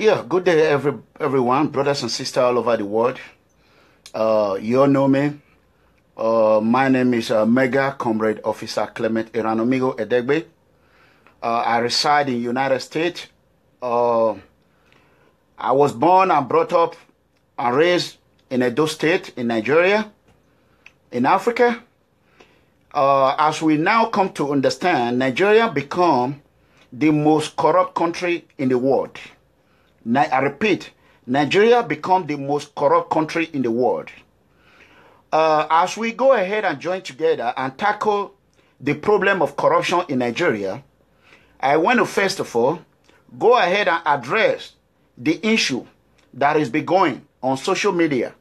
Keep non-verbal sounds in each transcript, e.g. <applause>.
Yeah, good day, every everyone, brothers and sisters all over the world. Uh, you all know me. Uh, my name is uh, Mega Comrade Officer Clement Iranomigo Edegbe. Uh, I reside in United States. Uh, I was born and brought up and raised in Edo State in Nigeria, in Africa. Uh, as we now come to understand, Nigeria become the most corrupt country in the world. I repeat, Nigeria become the most corrupt country in the world. Uh, as we go ahead and join together and tackle the problem of corruption in Nigeria, I want to first of all go ahead and address the issue that is be going on social media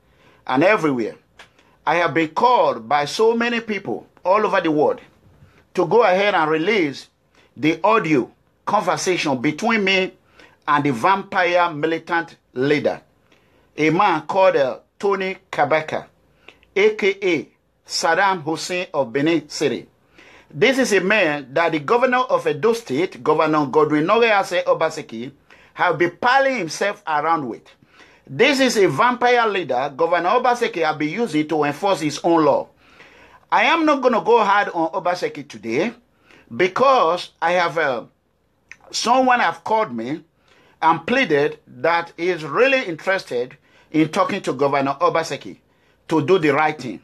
and everywhere. I have been called by so many people all over the world to go ahead and release the audio conversation between me and the vampire militant leader, a man called uh, Tony Kabaka, aka Saddam Hussein of Benin City. This is a man that the governor of Edo State, Governor Godwin Norease Obaseki, have been piling himself around with. This is a vampire leader Governor Obaseki have been using to enforce his own law. I am not going to go hard on Obaseki today because I have uh, someone have called me and pleaded that he is really interested in talking to Governor Obaseki to do the right thing.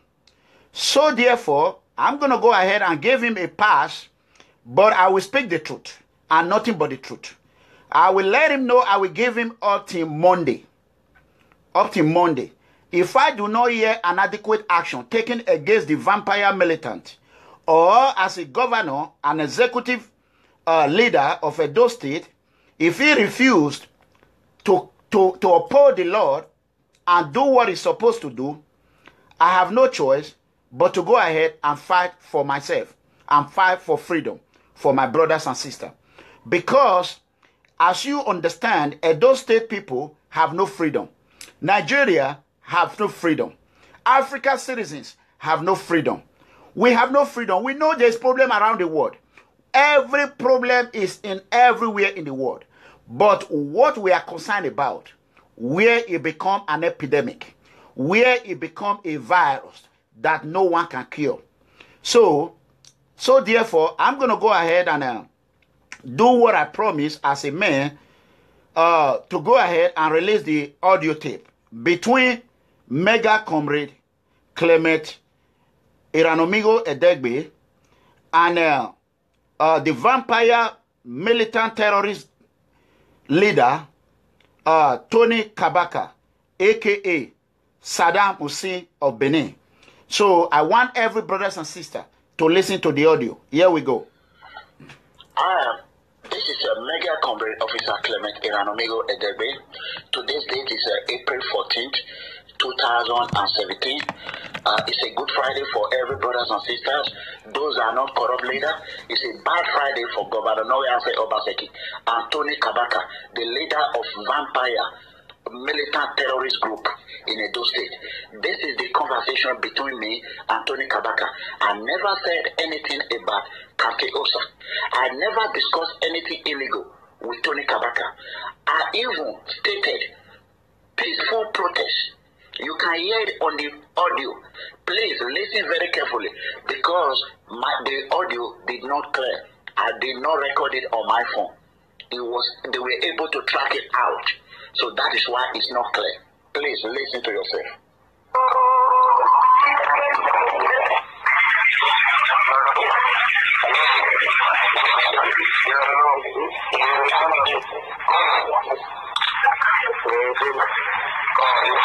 So therefore, I'm going to go ahead and give him a pass, but I will speak the truth and nothing but the truth. I will let him know I will give him up till Monday. Up till Monday. If I do not hear an adequate action taken against the vampire militant, or as a governor and executive uh, leader of Edo State, if he refused to, to, to uphold the law and do what he's supposed to do, I have no choice but to go ahead and fight for myself and fight for freedom for my brothers and sisters. Because, as you understand, Edo State people have no freedom. Nigeria have no freedom. Africa citizens have no freedom. We have no freedom. We know there's problem around the world. Every problem is in everywhere in the world. But what we are concerned about, where it become an epidemic, where it become a virus that no one can cure. So, so therefore, I'm going to go ahead and uh, do what I promised as a man uh, to go ahead and release the audio tape between Mega Comrade Clement Iranomigo Edegbe and uh, uh, the vampire militant terrorist leader uh, Tony Kabaka, aka Saddam Hussein of Benin. So I want every brothers and sister to listen to the audio. Here we go. I am. This is a mega comrade officer Clement Iranomigo Edegbe. Today's date is uh, April 14th, 2017. Uh, it's a good Friday for every brothers and sisters. Those are not corrupt leaders. It's a bad Friday for Governor Noyase Obaseki and Tony Kabaka, the leader of Vampire militant terrorist group in Edo State. This is the conversation between me and Tony Kabaka. I never said anything about Kake Osa. I never discussed anything illegal with Tony Kabaka. I even stated peaceful protest. You can hear it on the audio. Please listen very carefully because my, the audio did not clear. I did not record it on my phone. It was they were able to track it out. So that is why it's not clear. Please listen to yourself. Yeah.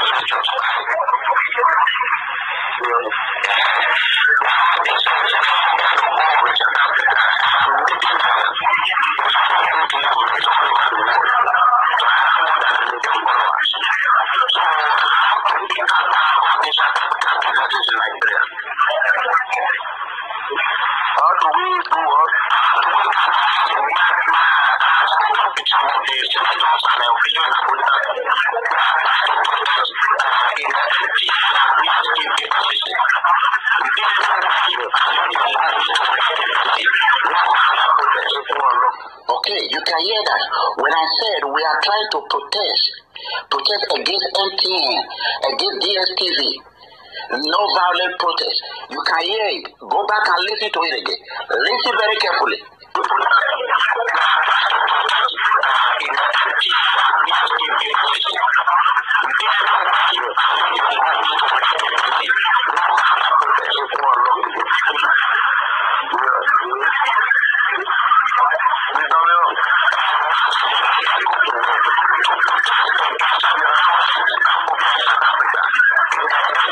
sospechosos. Okay, you can hear that. When I said we are trying to protest, protest against MTN, against DSTV, no violent protest. You can hear it. Go back and listen to it again. Listen very carefully.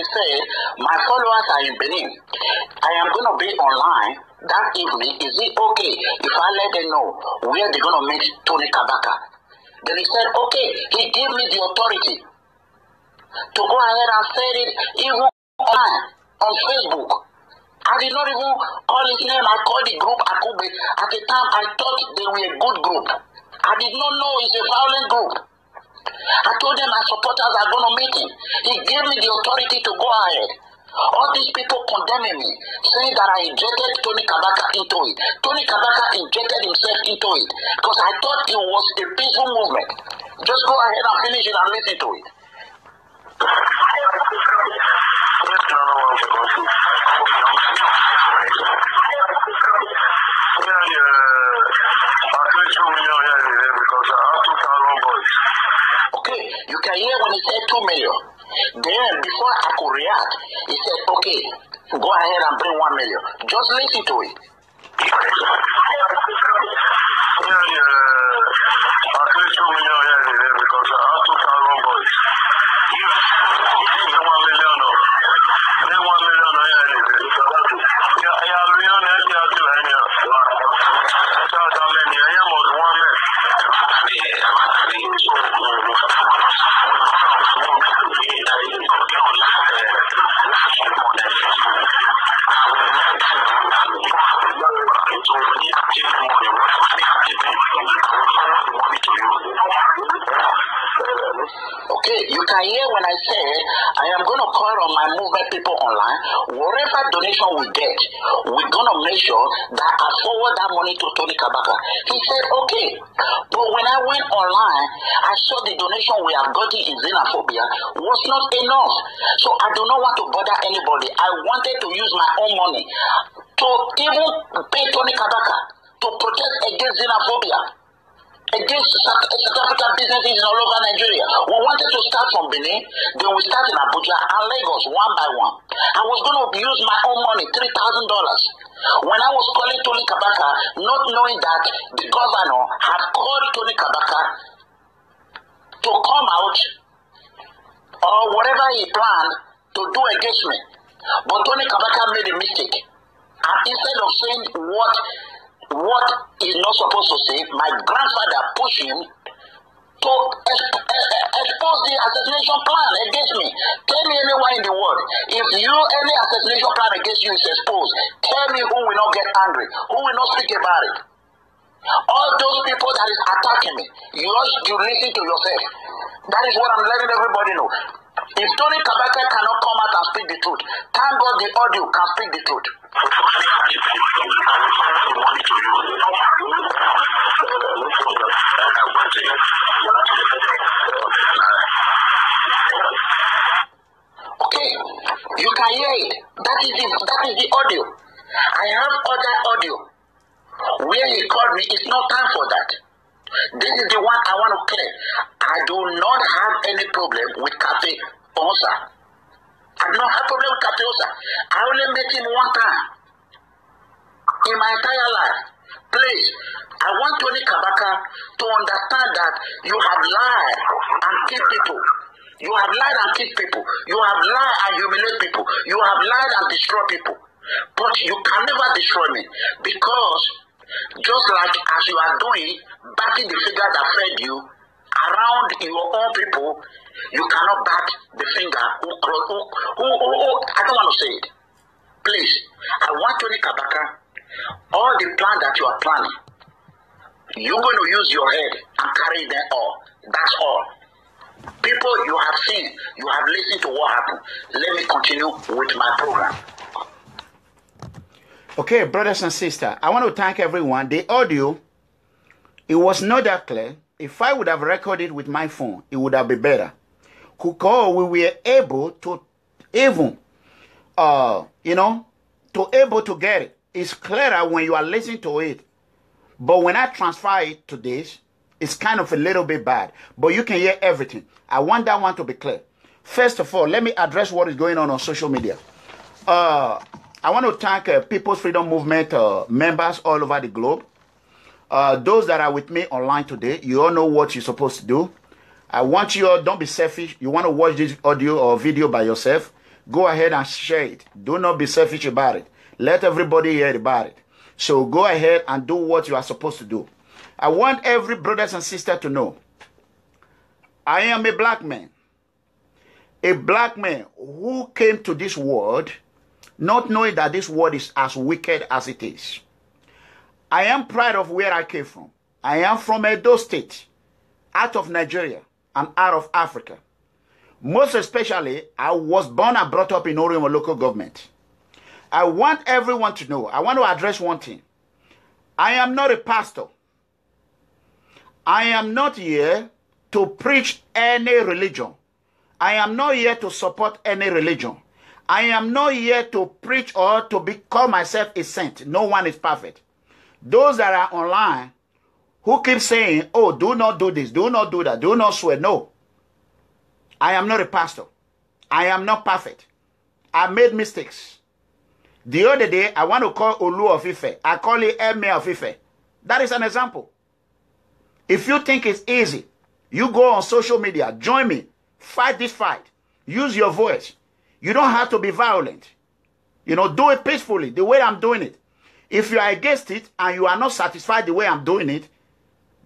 I say my followers are in Benin. I am going to be online that evening. Is it okay if I let them know where they're going to meet Tony Kabaka? Then he said, okay. He gave me the authority to go ahead and say it even online on Facebook. I did not even call his name. I called the group Akube. At the time, I thought they were a good group. I did not know it's a violent group. I told them my supporters are going to meet him. He gave me the authority to go ahead. All these people condemning me, saying that I injected Tony Kabaka into it. Tony Kabaka injected himself into it because I thought it was a peaceful movement. Just go ahead and finish it and listen to it. Can hear when he said 2 million. Then, before I could react, he said, okay, go ahead and bring 1 million. Just listen to it. Okay, you can hear when I say I am going to call on my movement people online. Whatever donation we get, we're going to make sure that I forward that money to Tony Kabaka. He said, okay. But when I went online, I saw the donation we have gotten in xenophobia was not enough. So I do not want to bother anybody. I wanted to use my own money to even pay Tony Kabaka to protest against xenophobia against South, African businesses all over Nigeria. We wanted to start from Benin, then we start in Abuja and Lagos one by one. I was going to use my own money, three thousand dollars. When I was calling Tony Kabaka, not knowing that the governor had called Tony Kabaka to come out or whatever he planned to do against me. But Tony Kabaka made a mistake. And instead of saying what what he's not supposed to say, my grandfather pushed him to exp- expose the assassination plan against me. Tell me anywhere in the world, if you any assassination plan against you is exposed, tell me who will not get angry, who will not speak about it. All those people that is attacking me, you you listen to yourself. That is what I'm letting everybody know. If Tony Kabaka cannot come out and speak the truth, thank God the audio can speak the truth. Okay, you can hear it. That is the that is the audio. I have other audio where he called me. It's not time for that. This is the one I want to clear. I do not have any problem with Cafe Osa. I do not have problem with Cafe Osa. I only met him one time in my entire life. Please, I want Tony Kabaka to understand that you have lied and killed people. You have lied and killed people. You have lied and humiliated people. You have lied and destroyed people. But you can never destroy me because just like as you are doing, backing the figure that fed you around your own people, you cannot back the finger who, who, who, who, who I don't want to say it. Please, I want Tony Kabaka, all the plan that you are planning, you're going to use your head and carry them all. That's all. People you have seen, you have listened to what happened. Let me continue with my program. Okay, brothers and sisters, I want to thank everyone. The audio, it was not that clear. If I would have recorded with my phone, it would have been better. Because we were able to even, uh, you know, to able to get it. It's clearer when you are listening to it. But when I transfer it to this, it's kind of a little bit bad. But you can hear everything. I want that one to be clear. First of all, let me address what is going on on social media. Uh, I want to thank uh, People's Freedom Movement uh, members all over the globe. Uh, those that are with me online today, you all know what you're supposed to do. I want you all, don't be selfish. You want to watch this audio or video by yourself, go ahead and share it. Do not be selfish about it. Let everybody hear about it. So go ahead and do what you are supposed to do. I want every brothers and sister to know I am a black man. A black man who came to this world not knowing that this world is as wicked as it is. I am proud of where I came from. I am from Edo State, out of Nigeria and out of Africa. Most especially, I was born and brought up in Orimo local government. I want everyone to know, I want to address one thing. I am not a pastor. I am not here to preach any religion. I am not here to support any religion. I am not here to preach or to be, call myself a saint. No one is perfect. Those that are online who keep saying, oh, do not do this, do not do that, do not swear. No. I am not a pastor. I am not perfect. I made mistakes. The other day, I want to call Olu of Ife. I call it Emir of Ife. That is an example. If you think it's easy, you go on social media, join me, fight this fight, use your voice. You don't have to be violent. You know, do it peacefully, the way I'm doing it. If you are against it and you are not satisfied the way I'm doing it,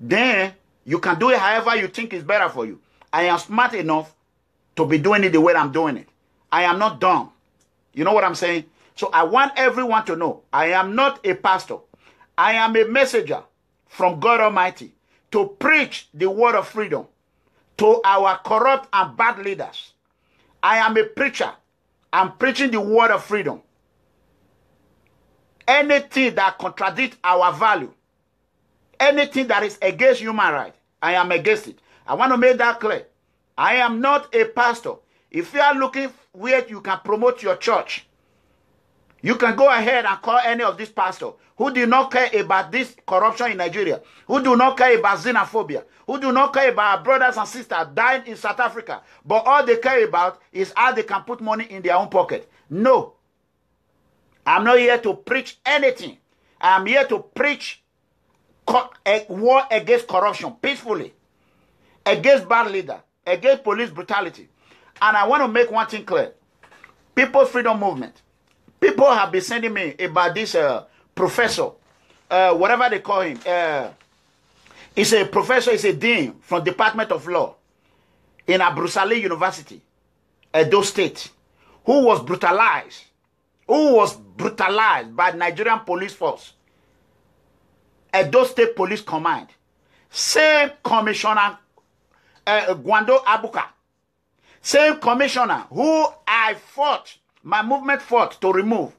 then you can do it however you think is better for you. I am smart enough to be doing it the way I'm doing it. I am not dumb. You know what I'm saying? So I want everyone to know I am not a pastor. I am a messenger from God Almighty to preach the word of freedom to our corrupt and bad leaders. I am a preacher I'm preaching the word of freedom. Anything that contradicts our value, anything that is against human rights, I am against it. I want to make that clear. I am not a pastor. If you are looking where you can promote your church, you can go ahead and call any of these pastors who do not care about this corruption in Nigeria, who do not care about xenophobia, who do not care about our brothers and sisters dying in South Africa, but all they care about is how they can put money in their own pocket. No. I'm not here to preach anything. I'm here to preach a eh, war against corruption peacefully, against bad leader, against police brutality. And I want to make one thing clear. People's Freedom Movement. People have been sending me about this uh, professor, uh, whatever they call him. Uh, He's a professor, he's a dean from Department of Law in Ambrose Alli University, Edo State, who was brutalized, who was brutalized by Nigerian police force, Edo State Police Command. Same commissioner, uh, Gwando Abuka, same commissioner who I fought, my movement fought to remove.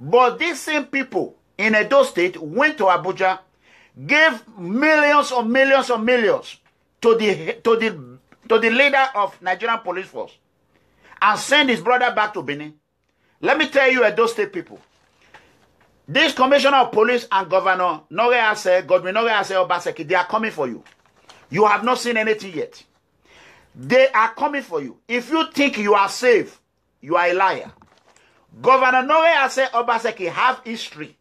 But these same people in Edo State went to Abuja gave millions or millions or millions to the to the to the leader of Nigerian police force and send his brother back to Benin. Let me tell you, those State people, this commissioner of police and governor Nore Ase, Godwin Nore Ase Obaseki, they are coming for you. You have not seen anything yet. They are coming for you. If you think you are safe, you are a liar. Governor Nore Ase Obaseki have history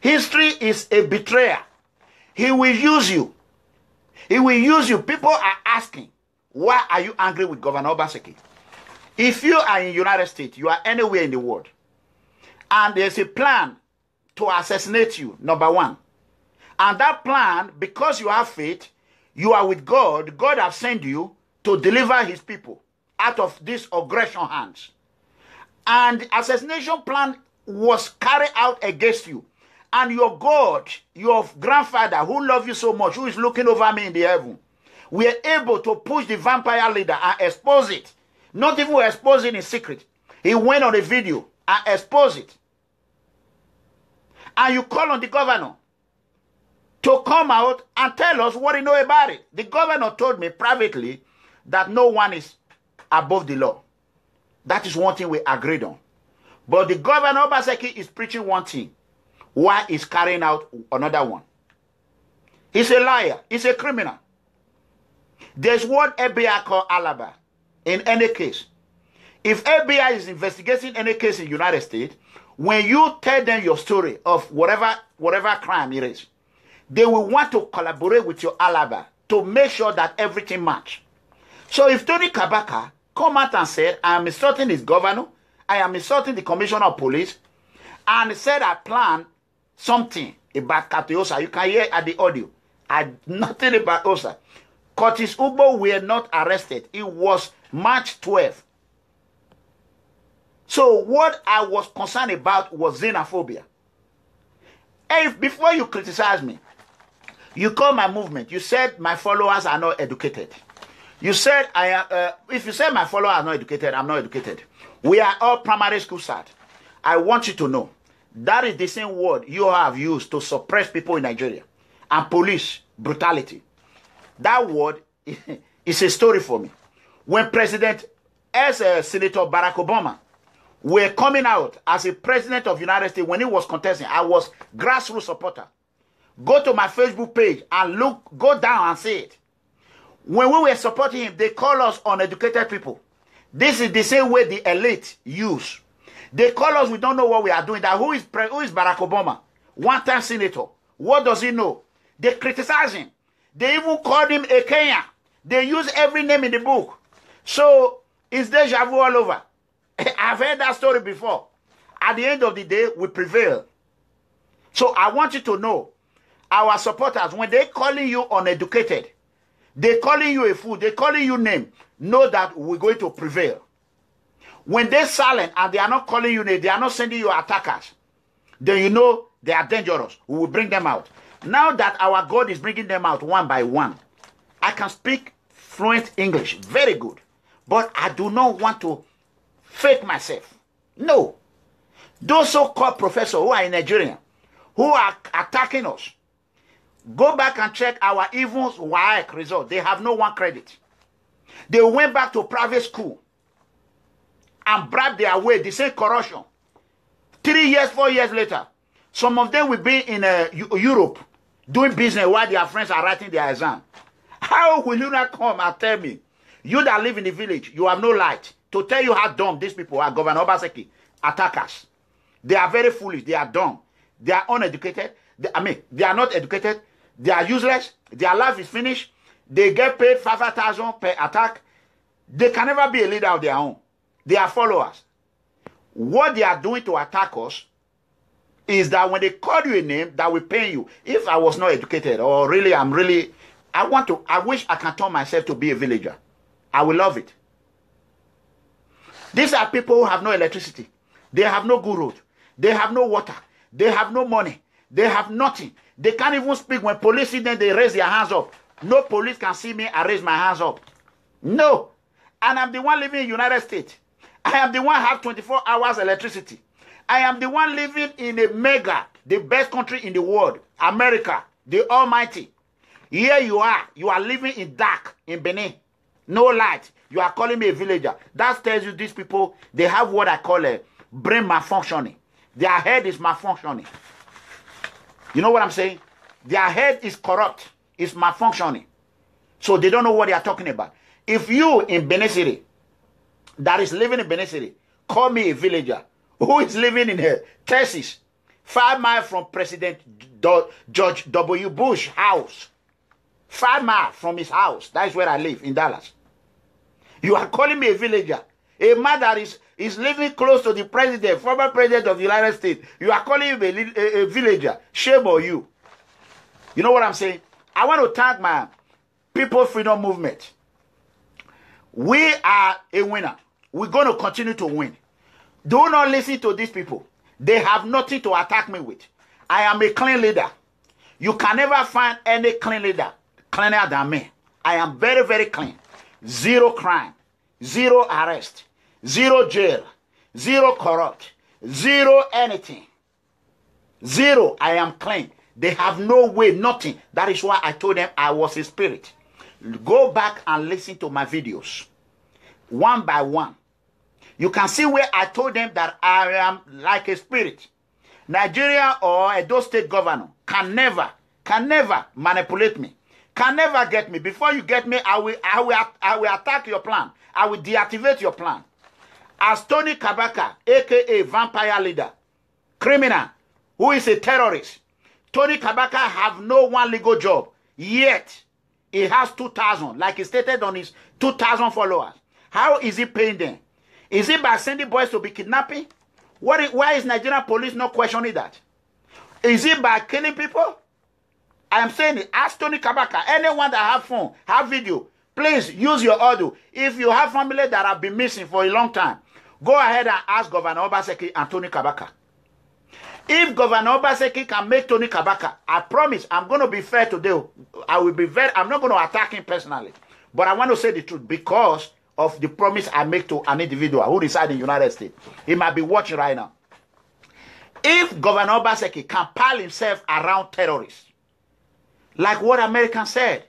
History is a betrayer. He will use you. He will use you. People are asking, why are you angry with Governor Obaseki? If you are in United States, you are anywhere in the world, and there's a plan to assassinate you, number one. And that plan, because you have faith, you are with God, God has sent you to deliver his people out of this aggression hands. And the assassination plan was carried out against you. And your God, your grandfather who loves you so much, who is looking over me in the heaven, we are able to push the vampire leader and expose it. Not even expose it in secret. He went on a video and exposed it. And you call on the governor to come out and tell us what he know about it. The governor told me privately that no one is above the law. That is one thing we agreed on. But the governor Obaseki is preaching one thing, while he's carrying out another one. He's a liar. He's a criminal. There's what FBI call alibi in any case. If FBI is investigating any case in United States, when you tell them your story of whatever whatever crime it is, they will want to collaborate with your alibi to make sure that everything match. So if Tony Kabaka come out and said, I am insulting his governor, I am insulting the commissioner of police, and said I plan something about Katiosa, you can hear at the audio. I <laughs> nothing about Osa. Curtis Ugbo were not arrested. It was March 12th. So what I was concerned about was xenophobia. If before you criticize me, you call my movement, you said my followers are not educated. You said I. Uh, if you say my followers are not educated, I'm not educated. We are all primary school sad. I want you to know that is the same word you have used to suppress people in Nigeria and police brutality. That word <laughs> is a story for me. When President, as uh, Senator Barack Obama, were coming out as a president of United States when he was contesting, I was grassroots supporter. Go to my Facebook page and look, go down and see it. When we were supporting him, they call us uneducated people. This is the same way the elite use. They call us, we don't know what we are doing. That who is who is Barack Obama? One time senator. What does he know? They criticize him. They even called him a Kenya. They use every name in the book. So it's deja vu all over. <laughs> I've heard that story before. At the end of the day, we prevail. So I want you to know, our supporters, when they calling you uneducated, they calling you a fool, they calling you name, know that we're going to prevail. When they're silent and they are not calling you name, they are not sending you attackers, then you know they are dangerous. We will bring them out. Now that our God is bringing them out one by one, I can speak fluent English, very good. But I do not want to fake myself. No. Those so-called professors who are in Nigeria, who are attacking us, go back and check our evils WAEC result. They have no one credit. They went back to private school and bribed their way, the same corruption. Three years, four years later, some of them will be in uh, Europe doing business while their friends are writing their exam. How will you not come and tell me, you that live in the village, you have no light, to tell you how dumb these people are, Governor Obaseki, attackers. They are very foolish. They are dumb. They are uneducated. They, I mean, they are not educated. They are useless. Their life is finished. They get paid 5,000 per attack. They can never be a leader of their own. They are followers. What they are doing to attack us is that when they call you a name, that will pain you. If I was not educated, or really, I'm really, I want to, I wish I can turn myself to be a villager. I will love it. These are people who have no electricity. They have no good road. They have no water. They have no money. They have nothing. They can't even speak. When police see them, they raise their hands up. No police can see me, I raise my hands up. No. And I'm the one living in United States. I am the one have 24 hours electricity. I am the one living in a mega, the best country in the world, America, the Almighty. Here you are. You are living in dark in Benin. No light. You are calling me a villager. That tells you these people, they have what I call a brain malfunctioning. Their head is malfunctioning. You know what I'm saying? Their head is corrupt. It's malfunctioning. So they don't know what they are talking about. If you in Benin that is living in Benin call me a villager <laughs> who is living in here, Texas, five miles from President George W. Bush house. Five miles from his house. That's where I live in Dallas. You are calling me a villager. A man that is, is living close to the president, former president of the United States. You are calling him a, a, a villager. Shame on you. You know what I'm saying? I want to thank my People Freedom Movement. We are a winner. We're going to continue to win. Do not listen to these people. They have nothing to attack me with. I am a clean leader. You can never find any clean leader cleaner than me. I am very, very clean. Zero crime, zero arrest, zero jail, zero corrupt, zero anything. Zero. I am clean. They have no way, nothing. That is why I told them I was a spirit. Go back and listen to my videos one by one. You can see where I told them that I am like a spirit. Nigeria or Edo state governor can never, can never manipulate me, can never get me. Before you get me, I will, I will, I will attack your plan. I will deactivate your plan. As Tony Kabaka, aka vampire leader, criminal, who is a terrorist, Tony Kabaka have no one legal job yet. He has 2,000, like he stated on his 2,000 followers. How is he paying them? Is it by sending boys to be kidnapping? What is, why is Nigerian police not questioning that? Is it by killing people? I am saying. Ask Tony Kabaka, anyone that have phone, have video, please use your audio. If you have family that have been missing for a long time, go ahead and ask Governor Obaseki and Tony Kabaka. If Governor Obaseki can make Tony Kabaka, I promise I'm going to be fair today. I will be very, I'm not going to attack him personally. But I want to say the truth because of the promise I make to an individual who resides in the United States. He might be watching right now. If Governor Obaseki can pile himself around terrorists, like what American said,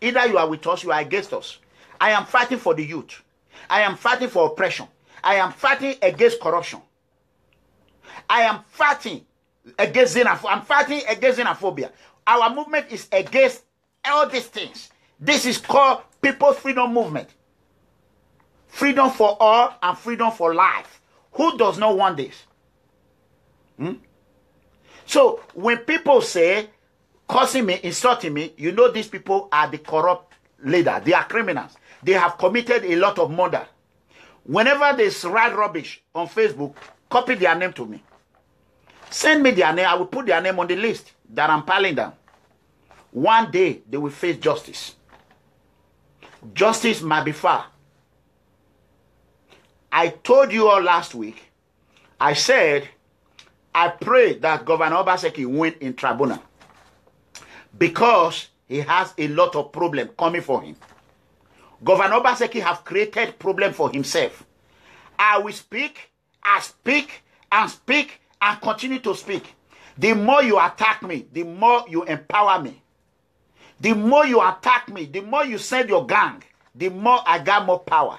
either you are with us, you are against us. I am fighting for the youth. I am fighting for oppression. I am fighting against corruption. I am fighting against xenophobia. I'm fighting against xenophobia. Our movement is against all these things. This is called People's Freedom Movement. Freedom for all and freedom for life. Who does not want this? Hmm? So when people say, cursing me, insulting me, you know these people are the corrupt leader. They are criminals. They have committed a lot of murder. Whenever they write rubbish on Facebook, copy their name to me. Send me their name. I will put their name on the list that I'm piling down. One day they will face justice. Justice might be far. I told you all last week, I said, I pray that Governor Obaseki win in tribunal because he has a lot of problem coming for him. Governor Obaseki have created problem for himself. I will speak, I speak, and speak, and continue to speak. The more you attack me, the more you empower me. The more you attack me, the more you send your gang, the more I got more power.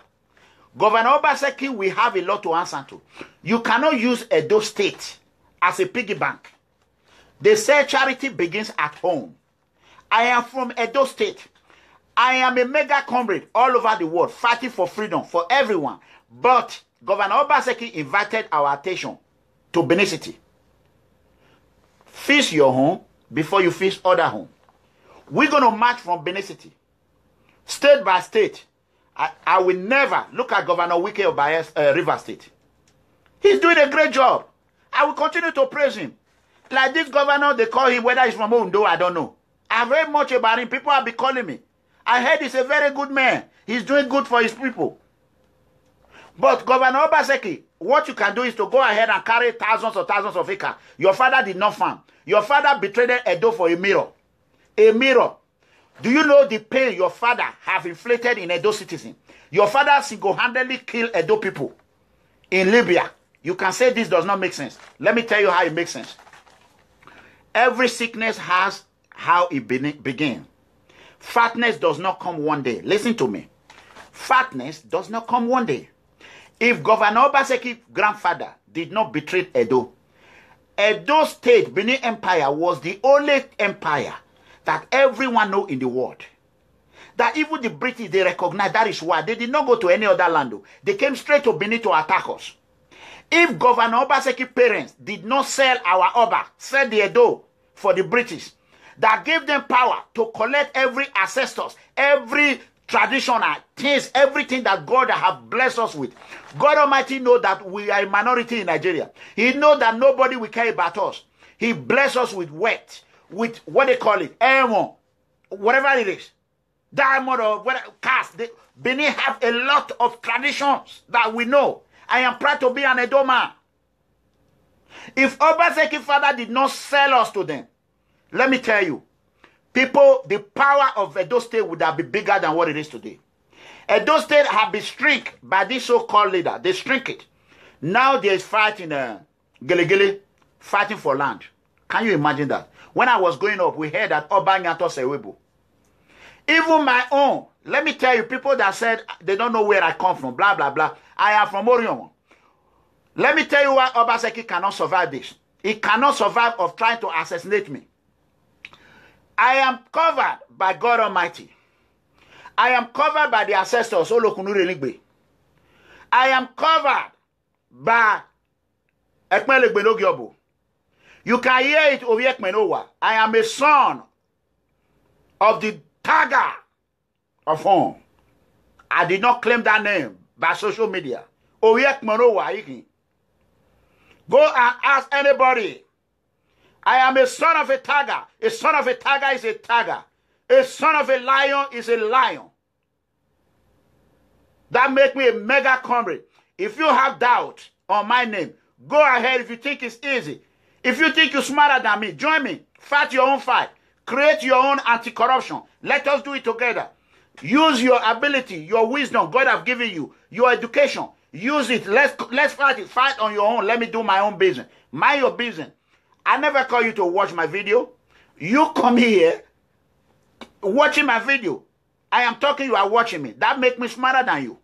Governor Obaseki will have a lot to answer to. You cannot use Edo State as a piggy bank. They say charity begins at home. I am from Edo State. I am a mega comrade all over the world fighting for freedom for everyone. But Governor Obaseki invited our attention to Benin City. Fix your home before you fix other home. We're going to march from Benin City, state by state. I, I will never look at Governor Wike of Bayes, uh, River State. He's doing a great job. I will continue to praise him. Like this governor, they call him, whether he's from Ondo, I don't know. I've heard much about him. People have been calling me. I heard he's a very good man. He's doing good for his people. But Governor Obaseki, what you can do is to go ahead and carry thousands or thousands of acres. Your father did not farm. Your father betrayed Edo for a mirror. A mirror. Do you know the pain your father have inflicted in Edo citizen? Your father single-handedly killed Edo people in Libya. You can say this does not make sense. Let me tell you how it makes sense. Every sickness has how it begins. Fatness does not come one day. Listen to me. Fatness does not come one day. If Governor Obaseki's grandfather did not betray Edo, Edo State, Benin Empire, was the only empire that everyone know in the world. That even the British, they recognize that is why they did not go to any other land. They came straight to Benin to attack us. If Governor Obaseki parents did not sell our Oba, sell the Edo for the British, that gave them power to collect every ancestors, every traditional things, everything that God have blessed us with. God Almighty know that we are a minority in Nigeria. He know that nobody will care about us. He bless us with wealth, with what they call it, airmon, whatever it is, diamond or whatever, cast. They, Benin have a lot of traditions that we know. I am proud to be an Edo man. If Obaseki father did not sell us to them, let me tell you, people, the power of Edo State would have been bigger than what it is today. Edo State have been shrink by this so-called leader. They shrink it. Now there is fighting uh, Gele fighting for land. Can you imagine that? When I was going up, we heard that Obanyato Sewebo. Even my own, let me tell you, people that said they don't know where I come from, blah, blah, blah. I am from Orion. Let me tell you why Obaseki cannot survive this. He cannot survive of trying to assassinate me. I am covered by God Almighty. I am covered by the ancestors. I am covered by Ekmelegbe Ogiobo. You can hear it over Ekmenowa. I am a son of the Taga of home. I did not claim that name by social media. Oyekmenowa. Go and ask anybody I am a son of a tiger. A son of a tiger is a tiger. A son of a lion is a lion. That make me a mega comrade. If you have doubt on my name, go ahead if you think it's easy. If you think you're smarter than me, join me. Fight your own fight. Create your own anti-corruption. Let us do it together. Use your ability, your wisdom God have given you, your education. Use it. Let's let's fight it. Fight on your own. Let me do my own business. Mind your business. I never call you to watch my video. You come here watching my video. I am talking, you are watching me. That make me smarter than you.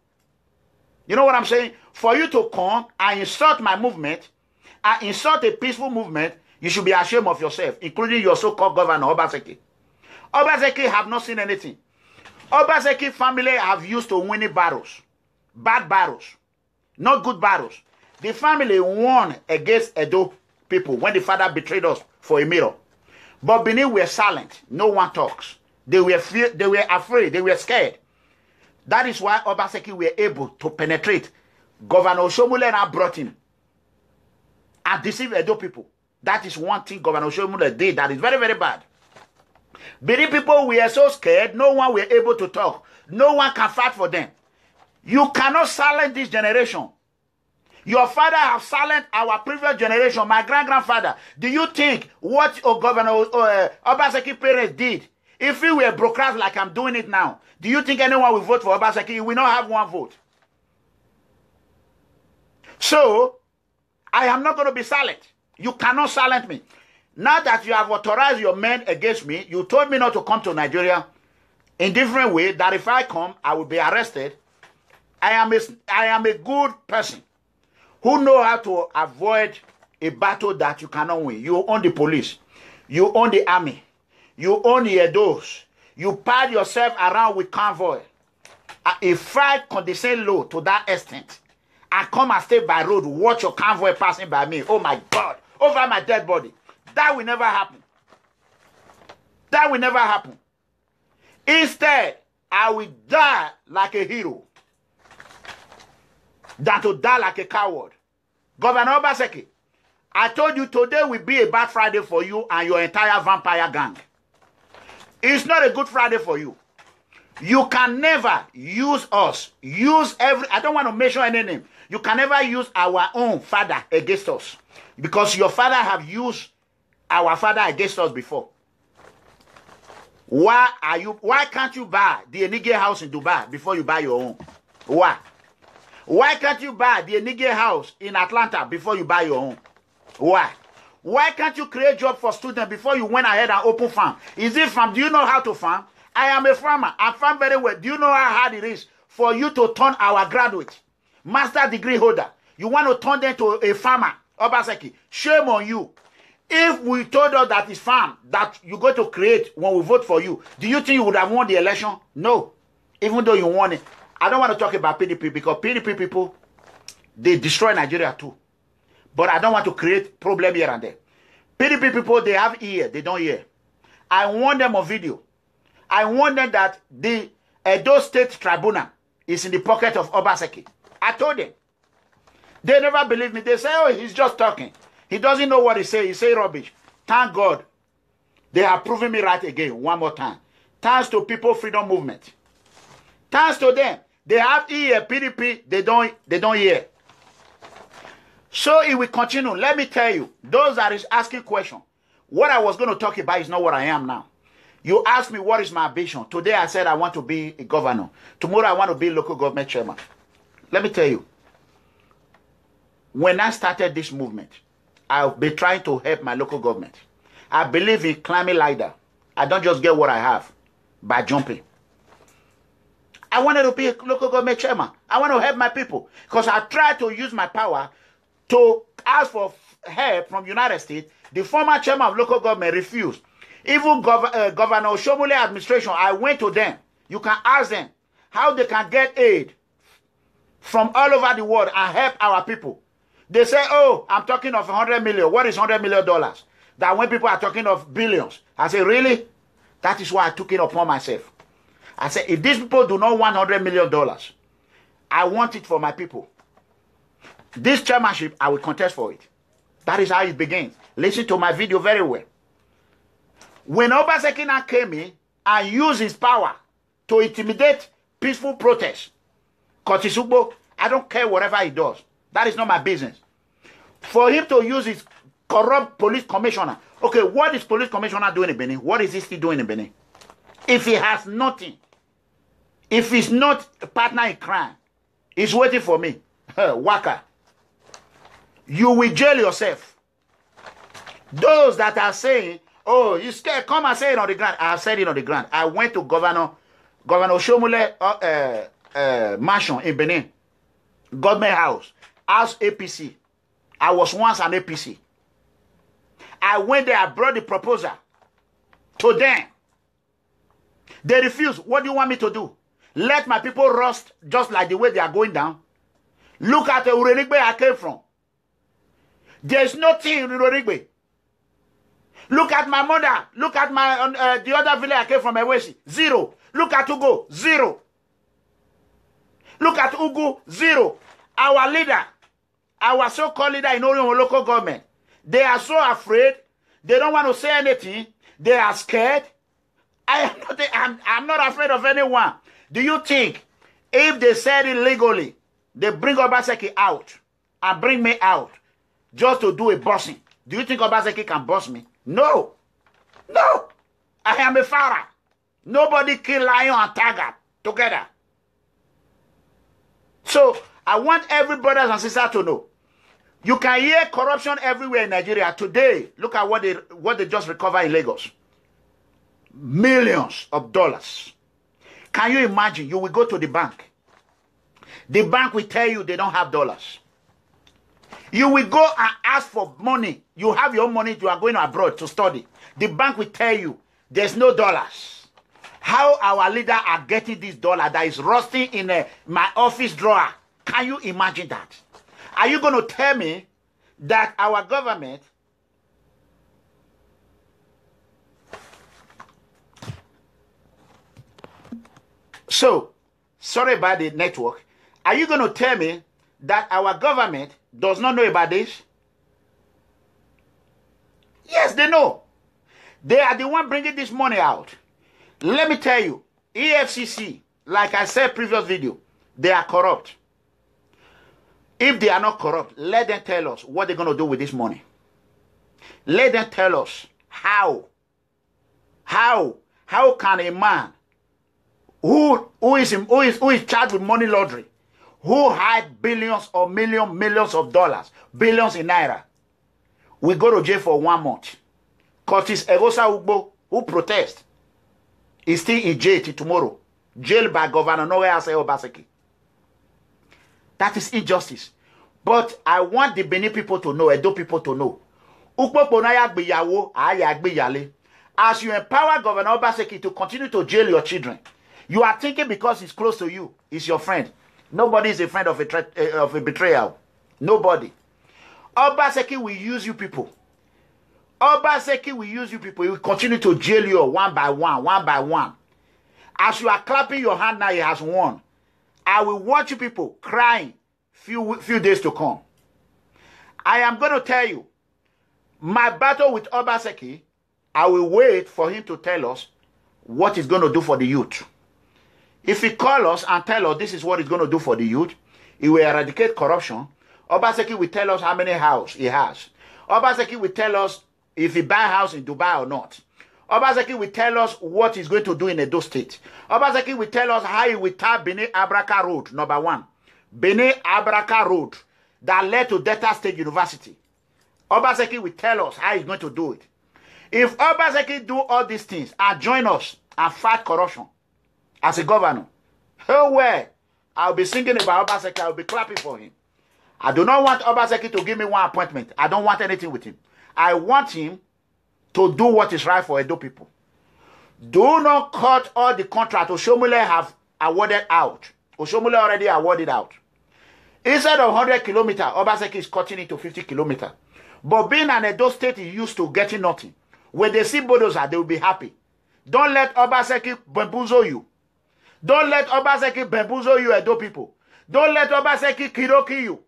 You know what I'm saying? For you to come and insult my movement and insult a peaceful movement, you should be ashamed of yourself, including your so-called governor, Obaseki. Obaseki have not seen anything. Obaseki family have used to winning battles. Bad battles. Not good battles. The family won against Edo people when the father betrayed us for a mirror. But Benin were silent. No one talks. They were fear, they were afraid. They were scared. That is why Obaseki were able to penetrate. Governor Shomulena brought him and deceive Edo people. That is one thing Governor Oshiomhole did that is very, very bad. Benin people were so scared, no one were able to talk. No one can fight for them. You cannot silence this generation. Your father have silenced our previous generation, my grand-grandfather. Do you think what oh, Governor uh, Obaseki parents did, if we were broadcast like I'm doing it now, do you think anyone will vote for Obaseki? We not have one vote. So, I am not going to be silent. You cannot silence me. Now that you have authorized your men against me, you told me not to come to Nigeria in different way, that if I come, I will be arrested. I am a, I am a good person who know how to avoid a battle that you cannot win. You own the police, you own the army, you own the Edos, you pad yourself around with convoy. Uh, if I condescend low to that extent, I come and stay by road, watch your convoy passing by me. Oh my God, over my dead body. That will never happen. That will never happen. Instead, I will die like a hero than to die like a coward. Governor Obaseki, I told you today will be a bad Friday for you and your entire vampire gang. It's not a good Friday for you. You can never use us. Use every, I don't want to mention any name. You can never use our own father against us. Because your father have used our father against us before. Why are you, why can't you buy the Enige house in Dubai before you buy your own? Why? Why can't you buy the Enige house in Atlanta before you buy your own? Why? Why can't you create job for students before you went ahead and open farm? Is it farm? Do you know how to farm? I am a farmer. I farm very well. Do you know how hard it is for you to turn our graduates, master degree holder? You want to turn them to a farmer, Obaseki. Shame on you. If we told us that it's farm that you're going to create when we vote for you, do you think you would have won the election? No. Even though you won it. I don't want to talk about PDP because PDP people, they destroy Nigeria too. But I don't want to create problem here and there. PDP people, they have ear, they don't hear. I want them on video. I want them that the Edo State Tribunal is in the pocket of Obaseki. I told them. They never believe me. They say, oh, he's just talking. He doesn't know what he say. He say rubbish. Thank God. They are proving me right again one more time. Thanks to People Freedom Movement. Thanks to them. They have ear, PDP, they don't, they don't hear. So it will continue. Let me tell you, those that is asking question, what I was going to talk about is not what I am now. You asked me what is my ambition. Today I said I want to be a governor. Tomorrow I want to be local government chairman. Let me tell you, when I started this movement, I've been trying to help my local government. I believe in climbing ladder. I don't just get what I have by jumping. I wanted to be a local government chairman. I want to help my people because I tried to use my power to ask for help from United States. The former chairman of local government refused. Even Gov- uh, Governor Oshiomhole administration, I went to them. You can ask them how they can get aid from all over the world and help our people. They say, oh, I'm talking of 100 million. What is 100 million dollars? That when people are talking of billions. I say, really? That is why I took it upon myself. I said, if these people do not want 100 million dollars, I want it for my people. This chairmanship, I will contest for it. That is how it begins. Listen to my video very well. When Obasekina came in and used his power to intimidate peaceful protests, Kotisugbo, I don't care whatever he does. That is not my business. For him to use his corrupt police commissioner. Okay, what is police commissioner doing in Benin? What is he still doing in Benin? If he has nothing, if he's not a partner in crime, he's waiting for me. Waka. You will jail yourself. Those that are saying, oh, you scared, come and say it on the ground. I have said it on the ground. I went to Governor Governor Oshiomhole uh, uh, uh, mansion in Benin, government house, house APC. I was once an APC. I went there, I brought the proposal to them. They refused. What do you want me to do? Let my people rust just like the way they are going down? Look at the Urenigbe I came from. There's nothing in Urenigbe. Look at my mother. Look at my uh, the other village I came from, Ewesi. Zero. Look at Ugo. Zero. Look at Ugu. Zero. Our leader, our so-called leader in Orion local government, they are so afraid. They don't want to say anything. They are scared. I am not, I'm, I'm not afraid of anyone. Do you think if they said it legally, they bring Obaseki out and bring me out just to do a bossing, do you think Obaseki can boss me? No. No. I am a father. Nobody kill lion and tiger together. So I want every brothers and sisters to know. You can hear corruption everywhere in Nigeria. Today, look at what they what they just recovered in Lagos. Millions of dollars. Can you imagine? You will go to the bank. The bank will tell you they don't have dollars. You will go and ask for money. You have your money, you are going abroad to study. The bank will tell you there's no dollars. How our leader are getting this dollar that is rusting in a, my office drawer. Can you imagine that? Are you going to tell me that our government So, sorry about the network. Are you going to tell me that our government does not know about this? Yes, they know. They are the one bringing this money out. Let me tell you, EFCC, like I said previous video, they are corrupt. If they are not corrupt, let them tell us what they're going to do with this money. Let them tell us how. How? How can a man who, who, is, who, is, who is charged with money laundering, who hide billions or million, millions of dollars, billions in naira, we go to jail for one month. Curtis Egosa Ugbo, who protest, is still in jail till tomorrow. Jailed by Governor Noe Ase Obaseki. That is injustice. But I want the Benin people to know, Edo people to know. Ukpopo na ya gbeyawo, aya gbeyale. As you empower Governor Obaseki to continue to jail your children, you are thinking because he's close to you, he's your friend. Nobody is a friend of a, uh, of a betrayal. Nobody. Obaseki will use you people. Obaseki will use you people. He will continue to jail you one by one, one by one. As you are clapping your hand now, he has won. I will watch you people crying few few days to come. I am going to tell you, my battle with Obaseki, I will wait for him to tell us what he's going to do for the youth. If he call us and tell us this is what he's going to do for the youth, he will eradicate corruption. Obaseki will tell us how many house he has. Obaseki will tell us if he buy a house in Dubai or not. Obaseki will tell us what he's going to do in Edo State. Obaseki will tell us how he will tap Benin Abraka Road, number one. Benin Abraka Road that led to Delta State University. Obaseki will tell us how he's going to do it. If Obaseki do all these things and join us and fight corruption as a governor, oh well, I'll be singing about Obaseki, I'll be clapping for him. I do not want Obaseki to give me one appointment. I don't want anything with him. I want him to do what is right for Edo people. Do not cut all the contract Oshiomhole have awarded out. Oshiomhole already awarded out. Instead of 100 kilometer, Obaseki is cutting it to 50 kilometer. But being an Edo state is used to getting nothing. When they see bulldozer, they will be happy. Don't let Obaseki bamboozle you. Don't let Obaseki bamboozle you, Edo people. Don't let Obaseki kiroki you.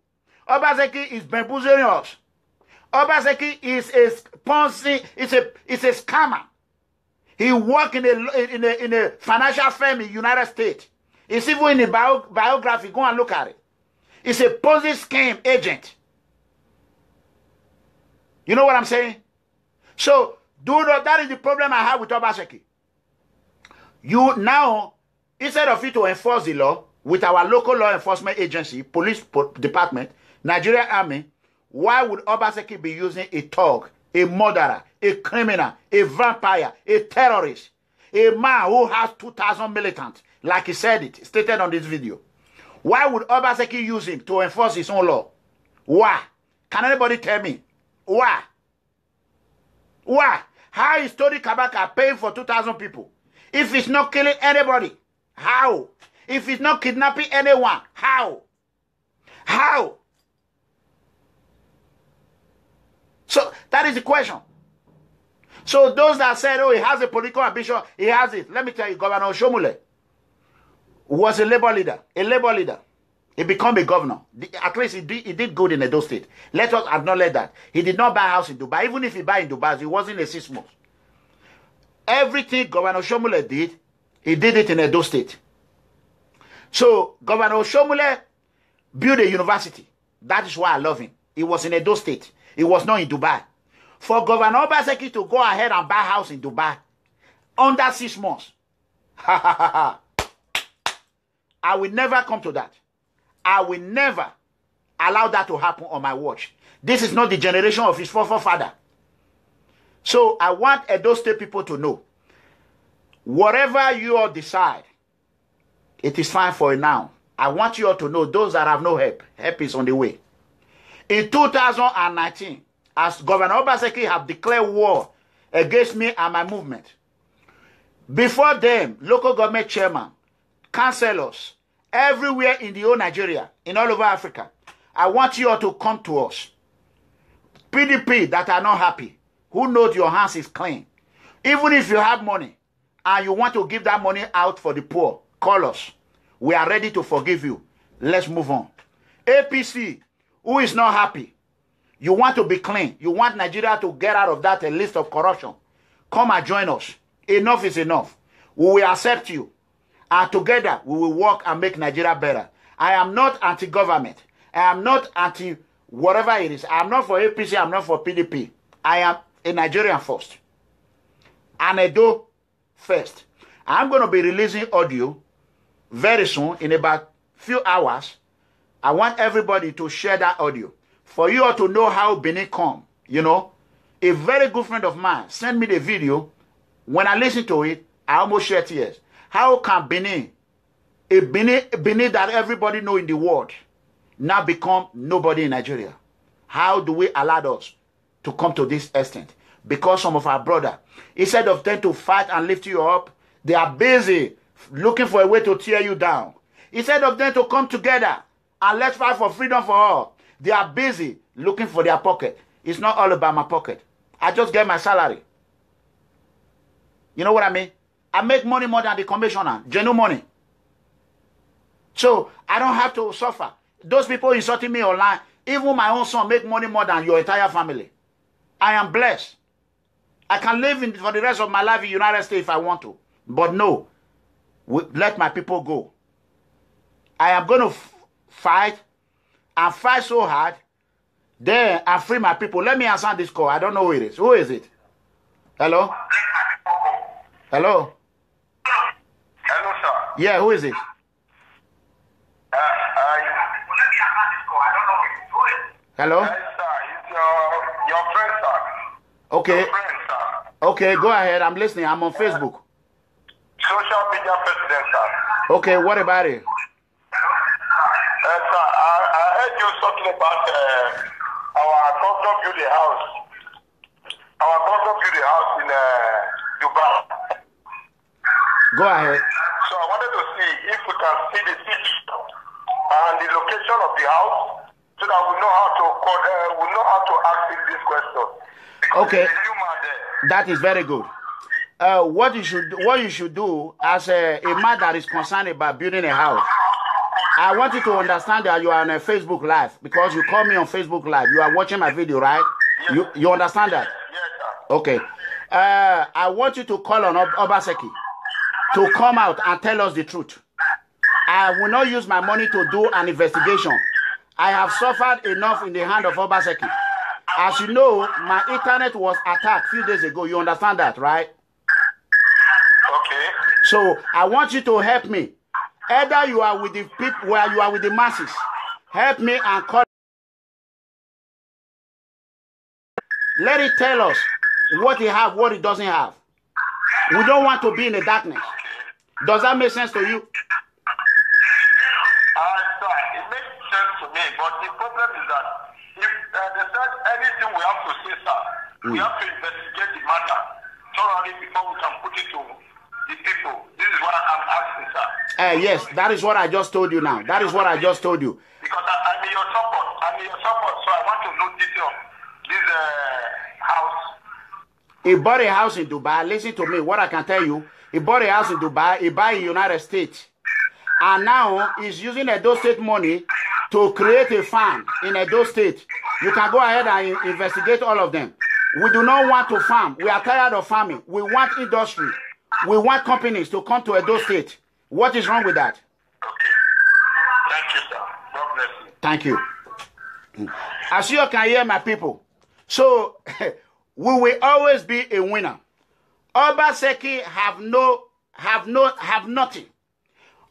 Obaseki is bamboozling us. Obaseki is a Ponzi, it's a, it's a scammer. He work in a, in a, in a financial firm in United States. It's even in the bio, biography. Go and look at it. It's a Ponzi scheme agent. You know what I'm saying? So, do not, that is the problem I have with Obaseki. You now, instead of you to enforce the law with our local law enforcement agency, police department, Nigeria Army, why would Obaseki be using a thug, a murderer, a criminal, a vampire, a terrorist, a man who has 2,000 militants, like he said it, stated on this video? Why would Obaseki use him to enforce his own law? Why? Can anybody tell me? Why? Why? How is Tony Kabaka paying for 2,000 people? If he's not killing anybody, how? If he's not kidnapping anyone, how? How? So that is the question. So those that said, oh, he has a political ambition, he has it. Let me tell you, Governor Oshiomhole was a labor leader, a labor leader. He became a governor. At least he did, he did good in Edo State. Let us acknowledge that. He did not buy a house in Dubai. Even if he buy in Dubai, he wasn't a six months. Everything Governor Oshiomhole did, he did it in Edo State. So Governor Oshiomhole built a university. That is why I love him. He was in Edo State. He was not in Dubai. For Governor Obaseki to go ahead and buy a house in Dubai under six months. <laughs> I will never come to that. I will never allow that to happen on my watch. This is not the generation of his forefather. So I want Edo State people to know whatever you all decide, it is fine for now. I want you all to know those that have no help, help is on the way. In 2019, as Governor Obaseki have declared war against me and my movement, before them, local government chairman, councillors, everywhere in the whole Nigeria, in all over Africa, I want you all to come to us. PDP that are not happy, who knows your hands is clean. Even if you have money and you want to give that money out for the poor, call us. We are ready to forgive you. Let's move on. APC, who is not happy, you want to be clean. You want Nigeria to get out of that list of corruption. Come and join us. Enough is enough. We will accept you. And together we will work and make Nigeria better. I am not anti-government. I am not anti whatever it is. I am not for APC. I am not for PDP. I am a Nigerian first. And Edo first. I'm going to be releasing audio very soon in about few hours. I want everybody to share that audio for you all to know how Benin come. You know, a very good friend of mine sent me the video. When I listen to it, I almost shed tears. How can Benin, a Benin, Benin that everybody know in the world, now become nobody in Nigeria? How do we allow us to come to this extent? Because some of our brother, instead of them to fight and lift you up, they are busy looking for a way to tear you down. Instead of them to come together and let's fight for freedom for all, they are busy looking for their pocket. It's not all about my pocket. I just get my salary. You know what I mean? I make money more than the commissioner, genuine money. So I don't have to suffer. Those people insulting me online, even my own son make money more than your entire family. I am blessed. I can live in, for the rest of my life in the United States if I want to. But no, let my people go. I am going to fight and fight so hard. Then I free my people. Let me answer this call. I don't know who it is. Who is it? Hello? Hello? Hello, sir. Yeah, who is it? Uh, I, Hello? yes, sir. It's your, your friend, sir. Okay. Your friend. Okay, go ahead. I'm listening. I'm on Facebook. Social media president, sir. Okay, what about it? Yes, sir. I, I heard you talking about uh, our governor build a house. Our governor build a house in uh, Dubai. Go ahead. So I wanted to see if we can see the picture and the location of the house so that we know how to call, uh, we know how to ask this question. Okay. there's a human there. That is very good. Uh, what you should what you should do as a, a man that is concerned about building a house. I want you to understand that you are on a Facebook Live because you call me on Facebook Live. You are watching my video, right? You you understand that? Yes, sir. Okay. Uh, I want you to call on Ob- Obaseki to come out and tell us the truth. I will not use my money to do an investigation. I have suffered enough in the hand of Obaseki. As you know, my internet was attacked a few days ago. You understand that, right? Okay. So I want you to help me. Either you are with the people, where you are with the masses. Help me and call. Let it tell us what he have, what he doesn't have. We don't want to be in the darkness. Does that make sense to you? Uh, sir, it makes sense to me, but the problem is that anything we have to say, sir, we have to investigate the matter thoroughly before we can put it to the people. This is what I'm asking, sir. Uh, yes, that is what I just told you now. That is what I just told you. Because I, I'm in your support. I'm in your support, so I want to know detail. This uh, house. He bought a house in Dubai. Listen to me. What I can tell you, he bought a house in Dubai. He buy in United States, and now he's using Edo State money to create a farm in Edo State. You can go ahead and in- investigate all of them. We do not want to farm. We are tired of farming. We want industry. We want companies to come to Edo State. What is wrong with that? Okay. Thank you, sir. Thank you. As you can hear, my people, so <laughs> we will always be a winner. Obaseki have no, have no, have nothing.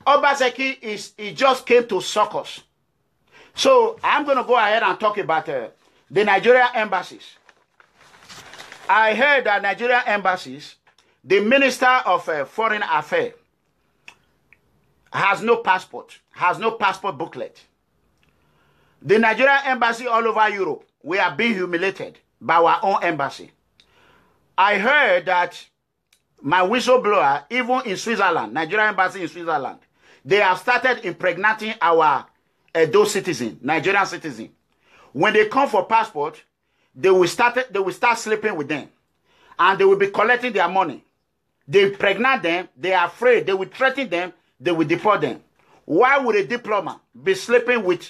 Obaseki is he just came to suck us. So I'm going to go ahead and talk about uh, the Nigeria embassies. I heard that Nigeria embassies, the Minister of uh, Foreign Affairs, has no passport, has no passport booklet. The Nigerian embassy all over Europe, we are being humiliated by our own embassy. I heard that my whistleblower, even in Switzerland, Nigerian embassy in Switzerland, they have started impregnating our Edo citizen, Nigerian citizen. When they come for passport, they will start they will start sleeping with them, and they will be collecting their money. They impregnate them. They are afraid. They will threaten them. They will deport them. Why would a diplomat be sleeping with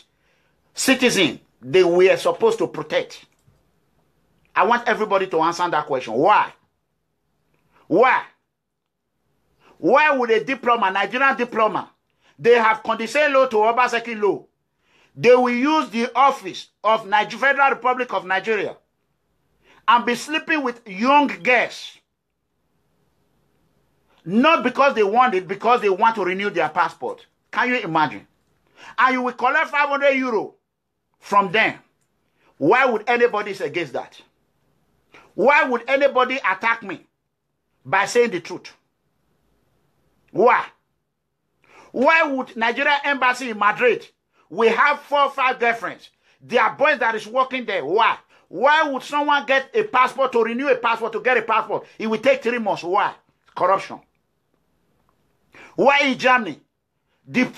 citizen they were supposed to protect? I want everybody to answer that question. Why? Why? Why would a diplomat, Nigerian diplomat, they have condescended law to Obaseki law? They will use the office of Niger- Federal Republic of Nigeria and be sleeping with young girls. Not because they want it, because they want to renew their passport. Can you imagine? And you will collect 500 euro from them. Why would anybody say against that? Why would anybody attack me by saying the truth? Why? Why would Nigeria embassy in Madrid? We have four or five girlfriends. There are boys that is working there. Why? Why would someone get a passport to renew a passport to get a passport? It will take three months. Why? Corruption. Why in Germany? The,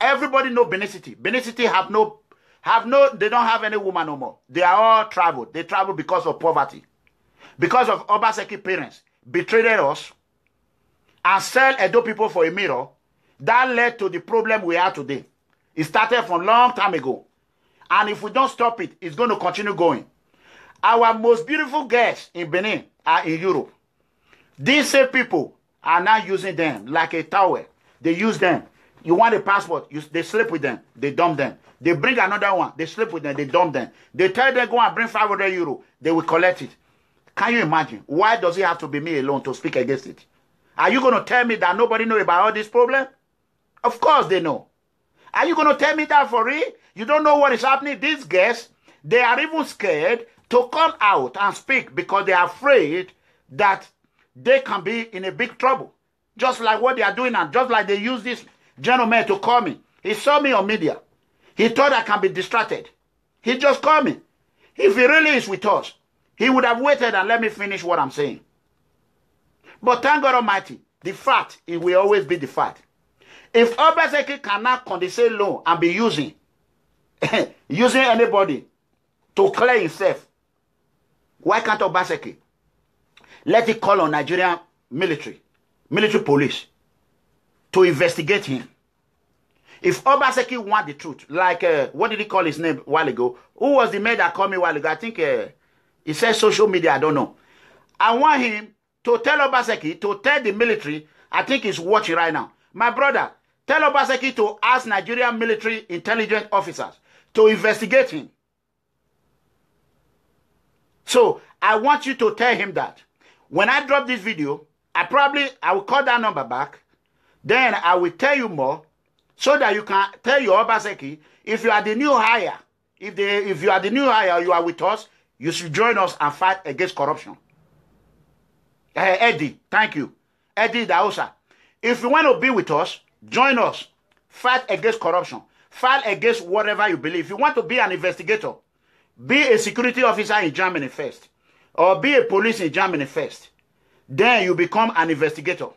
everybody know Benin City. Have no have no, they don't have any woman no more. They are all traveled. They travel because of poverty. Because of Obaseki parents betrayed us and sell Edo people for a mirror. That led to the problem we have today. It started from long time ago. And if we don't stop it, it's going to continue going. Our most beautiful girls in Benin are in Europe. These same people are now using them like a tower. They use them. You want a passport, you, they sleep with them, they dump them. They bring another one, they sleep with them, they dump them. They tell them go and bring 500 euro, they will collect it. Can you imagine? Why does it have to be me alone to speak against it? Are you going to tell me that nobody know about all this problem? Of course they know. Are you going to tell me that for real? You don't know what is happening? These guests, they are even scared to come out and speak because they are afraid that they can be in a big trouble. Just like what they are doing and just like they use this gentleman to call me. He saw me on media. He thought I can be distracted. He just called me. If he really is with us, he would have waited and let me finish what I'm saying. But thank God Almighty, the fact, it will always be the fact. If Obaseki cannot condensate loan and be using, <laughs> using anybody to clear himself, why can't Obaseki let it call on Nigerian military, military police, to investigate him? If Obaseki want the truth, like uh, what did he call his name a while ago? Who was the man that called me a while ago? I think uh, he said social media. I don't know. I want him to tell Obaseki to tell the military. I think he's watching right now. My brother, tell Obaseki to ask Nigerian military intelligence officers to investigate him. So I want you to tell him that when I drop this video, I probably I will call that number back. Then I will tell you more so that you can tell your Obaseki if you are the new hire, if they if you are the new hire, you are with us, you should join us and fight against corruption. Uh, Eddie, thank you. Eddie Daosa. If you want to be with us, join us. Fight against corruption. Fight against whatever you believe. If you want to be an investigator, be a security officer in Germany first, or be a police in Germany first. Then you become an investigator.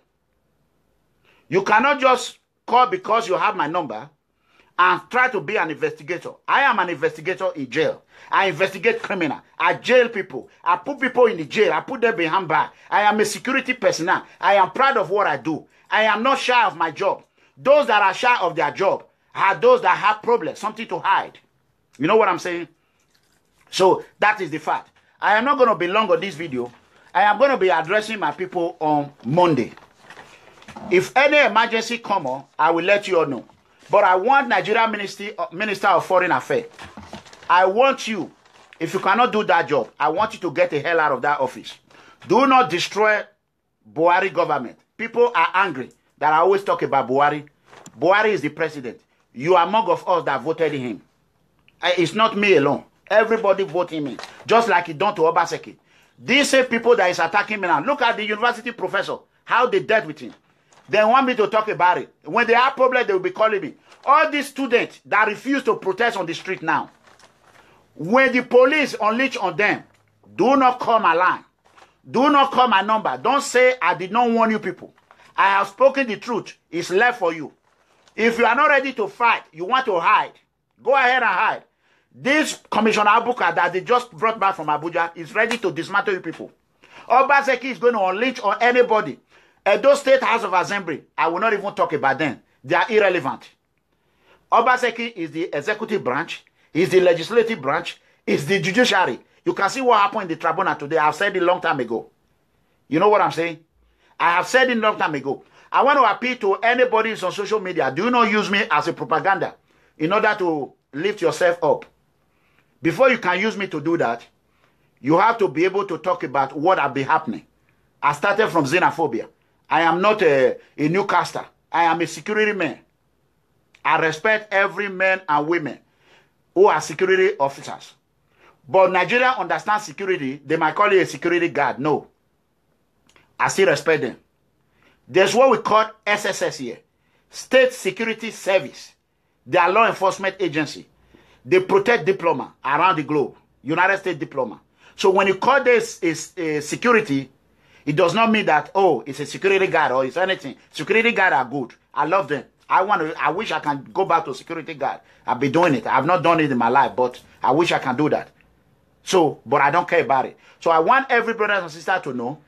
You cannot just call because you have my number and try to be an investigator. I am an investigator in jail. I investigate criminal. I jail people. I put people in the jail. I put them behind bar. I am a security personnel. I am proud of what I do. I am not shy of my job. Those that are shy of their job are those that have problems, something to hide. You know what I'm saying? So that is the fact. I am not going to be long on this video. I am going to be addressing my people on Monday. If any emergency come on, I will let you all know. But I want Nigeria Ministry, uh, Minister of Foreign Affairs. I want you, if you cannot do that job, I want you to get the hell out of that office. Do not destroy Buhari government. People are angry that I always talk about Buhari. Buhari is the president. You are among of us that voted him. It's not me alone. Everybody him in. Just like he done to Obaseki. These same people that is attacking me now. Look at the university professor. How they dealt with him. They want me to talk about it. When they have problem, they will be calling me. All these students that refuse to protest on the street now, when the police unleash on them, do not call my line. Do not call my number. Don't say I did not warn you people. I have spoken the truth. It's left for you. If you are not ready to fight, you want to hide, go ahead and hide. This Commissioner Abuka that they just brought back from Abuja is ready to dismantle you people. Obaseki is going to unleash on anybody Edo State House of Assembly, I will not even talk about them. They are irrelevant. Obaseki is the executive branch, is the legislative branch, is the judiciary. You can see what happened in the tribunal today. I've said it a long time ago. You know what I'm saying? I have said it long time ago. I want to appeal to anybody who's on social media. Do not use me as a propaganda in order to lift yourself up. Before you can use me to do that, you have to be able to talk about what have been happening. I started from xenophobia. I am not a, a newcaster. I am a security man. I respect every man and women who are security officers. But Nigeria understands security. They might call it a security guard. No. I still respect them. There's what we call SSS here. State Security Service. They are law enforcement agency. They protect diploma around the globe. United States diploma. So when you call this is security, it does not mean that, oh, it's a security guard or it's anything. Security guard are good. I love them. I want to. I wish I can go back to security guard. I've been doing it. I've not done it in my life, but I wish I can do that. So, but I don't care about it. So I want every brother and sister to know.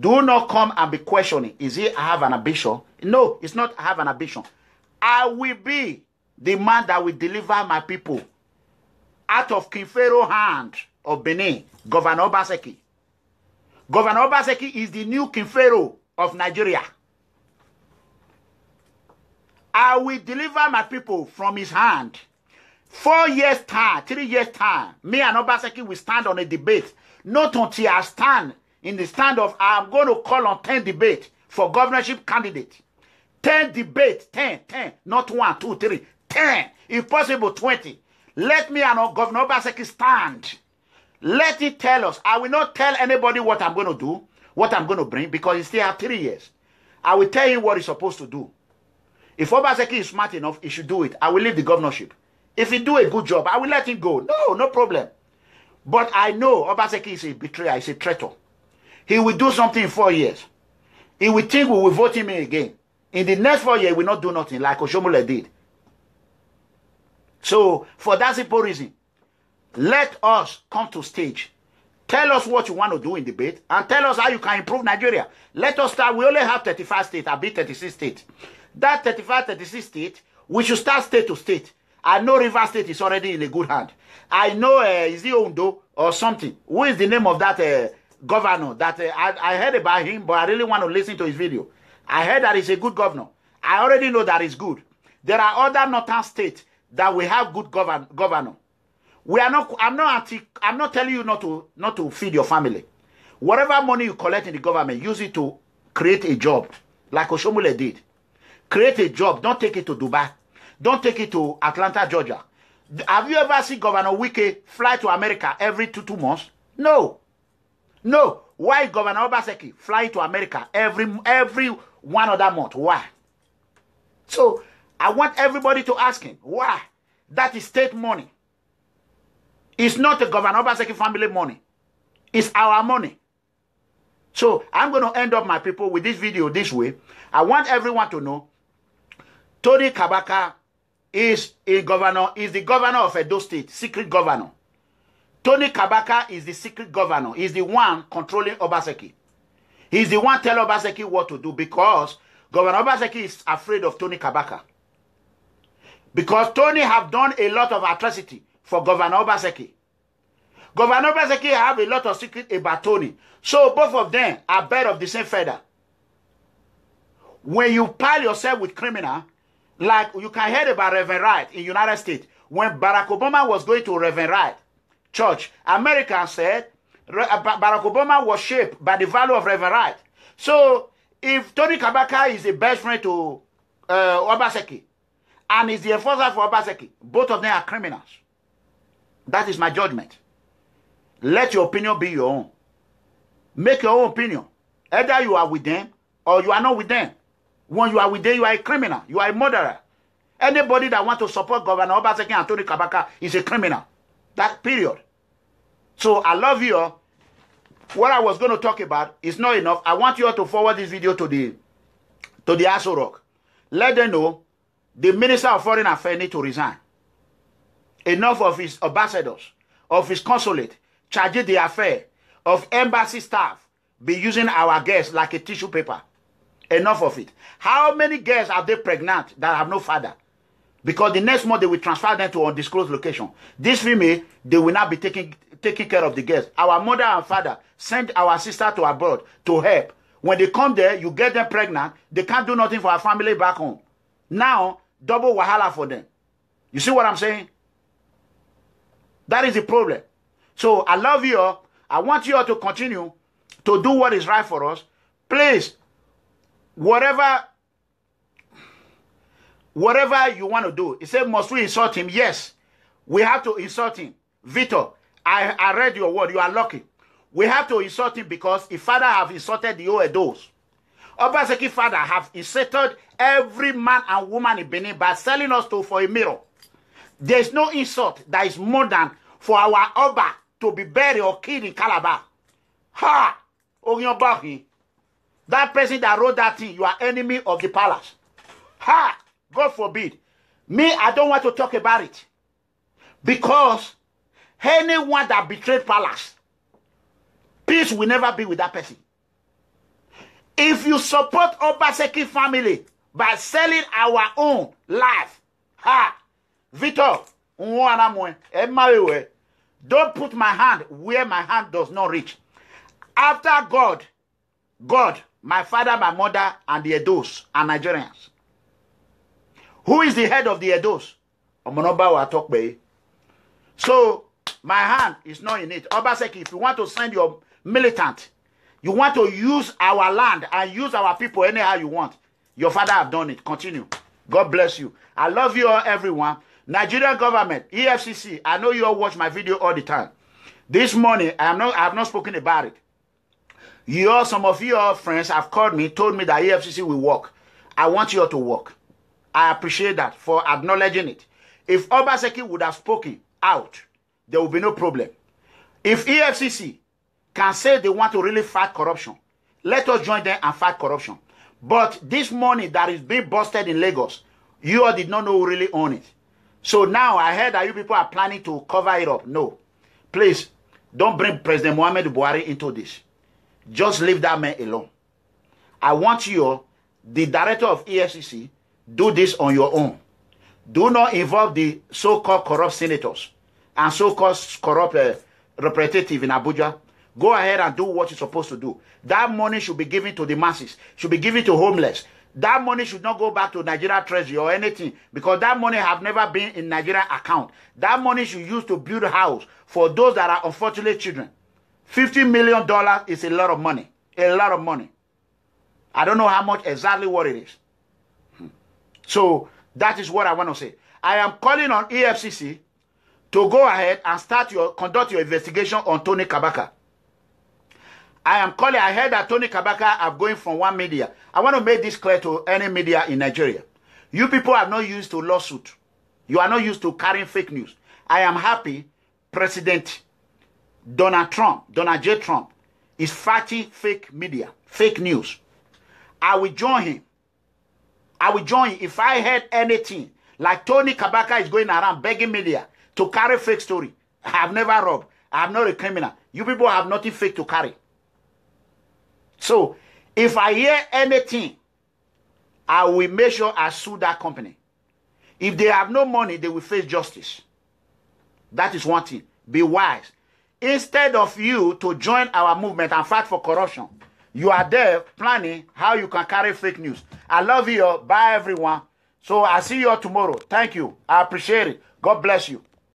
Do not come and be questioning. Is it I have an ambition? No, it's not I have an ambition. I will be the man that will deliver my people out of Pharaoh hand of Benin, Governor Obaseki. Governor Obaseki is the new Pharaoh of Nigeria. I will deliver my people from his hand. Four years time, three years time, me and Obaseki will stand on a debate. Not until I stand in the stand of I'm going to call on 10 debate for governorship candidate. 10 debate, 10, 10, not one, two, three, 10, if possible 20. Let me and Governor Obaseki stand. Let it tell us. I will not tell anybody what I'm going to do, what I'm going to bring, because he still have three years. I will tell him what he's supposed to do. If Obaseki is smart enough, he should do it. I will leave the governorship. If he do a good job, I will let him go. No, no problem. But I know Obaseki is a betrayer, he's a traitor. He will do something in four years. He will think we will vote him in again. In the next four years, he will not do nothing like Oshomole did. So, for that simple reason, let us come to stage. Tell us what you want to do in debate and tell us how you can improve Nigeria. Let us start. We only have 35 states, I beat 36 states. That 35, 36 state, we should start state to state. I know River State is already in a good hand. I know, uh, is it Ondo or something? Who is the name of that uh, governor? That uh, I, I heard about him, but I really want to listen to his video. I heard that he's a good governor. I already know that he's good. There are other northern states that we have good govern governor. We are not. I'm not anti. I'm not telling you not to not to feed your family. Whatever money you collect in the government, use it to create a job, like Oshiomhole did. Create a job. Don't take it to Dubai. Don't take it to Atlanta, Georgia. Have you ever seen Governor Wike fly to America every two two months? No. No. Why Governor Obaseki fly to America every every one other month? Why? So I want everybody to ask him why. That is state money. It's not the Governor Obaseki family money. It's our money. So I'm going to end up my people with this video this way. I want everyone to know Tony Kabaka is a governor, is the governor of Edo State, secret governor. Tony Kabaka is the secret governor. He's the one controlling Obaseki. He's the one telling Obaseki what to do because Governor Obaseki is afraid of Tony Kabaka. Because Tony have done a lot of atrocity for Governor Obaseki. Governor Obaseki have a lot of secret about Tony. So both of them are bird of the same feather. When you pile yourself with criminal, like you can hear about Reverend Wright in United States. When Barack Obama was going to Reverend Wright church, Americans said Barack Obama was shaped by the value of Reverend Wright. So if Tony Kabaka is the best friend to uh, Obaseki and is the enforcer for Obaseki, both of them are criminals. That is my judgment. Let your opinion be your own. Make your own opinion. Either you are with them or you are not with them. When you are with them, you are a criminal. You are a murderer. Anybody that want to support Governor Obaseki and Tony Kabaka is a criminal. That period. So I love you. all. What I was going to talk about is not enough. I want you all to forward this video to the to the Aso Rock. Let them know the Minister of Foreign Affairs need to resign. Enough of his ambassadors, of his consulate, charging the affair of embassy staff be using our guests like a tissue paper. Enough of it. How many girls are they pregnant that have no father? Because the next month they will transfer them to undisclosed location. This female, they will not be taking taking care of the girls. Our mother and father sent our sister to abroad to help. When they come there, you get them pregnant. They can't do nothing for our family back home. Now, double wahala for them. You see what I'm saying? That is the problem. So I love you all. I want you all to continue to do what is right for us. Please, whatever whatever you want to do. He said, Must we insult him? Yes. We have to insult him. Victor, I, I read your word. You are lucky. We have to insult him because his father have insulted the Oedos. Obaseki father have insulted every man and woman in Benin by selling us to for a mirror. There is no insult that is more than for our Oba to be buried or killed in Calabar. Ha! That person that wrote that thing, you are enemy of the palace. Ha! God forbid. Me, I don't want to talk about it. Because anyone that betrayed Palace, peace will never be with that person. If you support Obaseki family by selling our own life, ha, Victor, don't put my hand where my hand does not reach. After God, God, my father, my mother, and the Edos and Nigerians. Who is the head of the Edos? Omonoba Watokbe. So my hand is not in it. Obaseki, if you want to send your militant, you want to use our land and use our people anyhow you want. Your father have done it. Continue. God bless you. I love you all, everyone. Nigerian government, EFCC, I know you all watch my video all the time. This morning, I, not, I have not spoken about it. You all, some of your friends have called me, told me that EFCC will work. I want you all to work. I appreciate that for acknowledging it. If Obaseki would have spoken out, there would be no problem. If EFCC can say they want to really fight corruption, let us join them and fight corruption. But this money that is being busted in Lagos, you all did not know who really own it. So now I heard that you people are planning to cover it up. No. Please, don't bring President Mohamed Buhari into this. Just leave that man alone. I want you, the director of EFCC, do this on your own. Do not involve the so-called corrupt senators and so-called corrupt uh, representative in Abuja. Go ahead and do what you're supposed to do. That money should be given to the masses, should be given to homeless. That money should not go back to Nigeria Treasury or anything because that money have never been in Nigeria account. That money should use to build a house for those that are unfortunate children. $50 million is a lot of money. A lot of money. I don't know how much exactly what it is. So that is what I want to say. I am calling on EFCC to go ahead and start your conduct your investigation on Tony Kabaka. I am calling. I heard that Tony Kabaka are going from one media. I want to make this clear to any media in Nigeria. You people are not used to lawsuit. You are not used to carrying fake news. I am happy President Donald Trump, Donald J. Trump, is fighting fake media, fake news. I will join him. I will join if I heard anything like Tony Kabaka is going around begging media to carry fake story. I have never robbed. I am not a criminal. You people have nothing fake to carry. So if I hear anything, I will make sure I sue that company. If they have no money, they will face justice. That is one thing. Be wise. Instead of you to join our movement and fight for corruption, you are there planning how you can carry fake news. I love you. Bye, everyone. So I see you all tomorrow. Thank you. I appreciate it. God bless you.